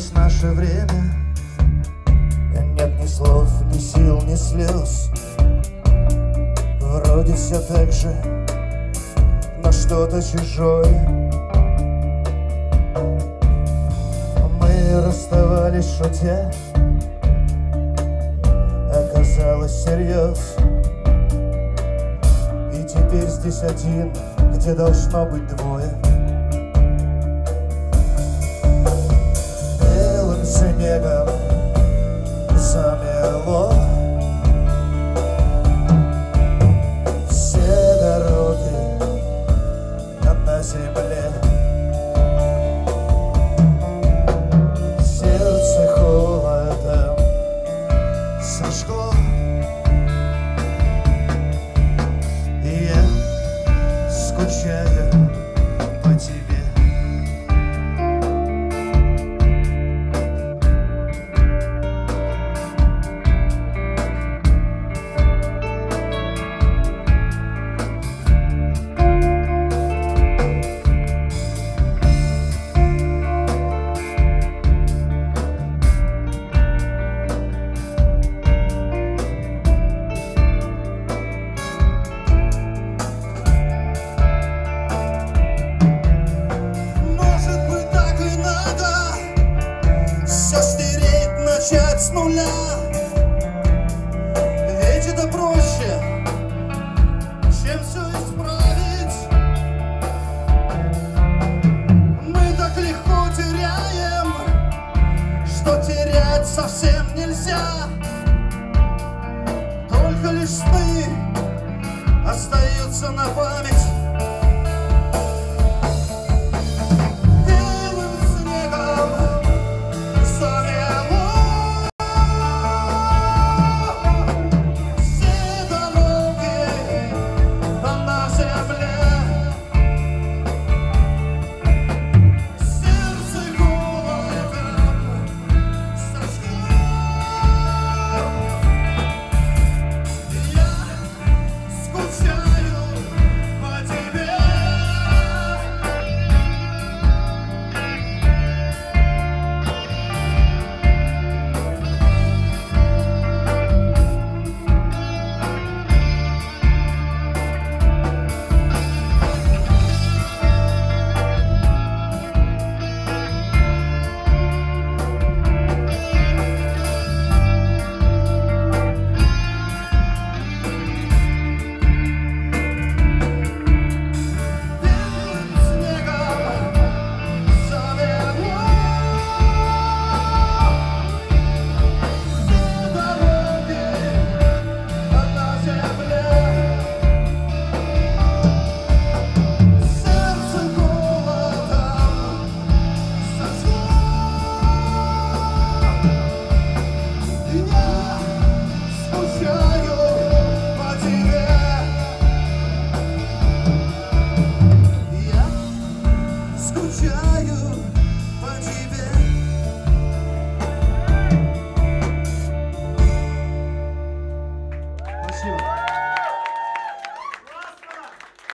Кончилось наше время. Нет ни слов, ни сил, ни слез. Вроде все так же Но что-то чужое. Мы расставались шутя Оказалось всерьез И теперь здесь один Где должно быть двое с нуля. Ведь это проще, чем все исправить. Мы так легко теряем Что терять совсем нельзя. Только лишь сны остаются на память Yeah.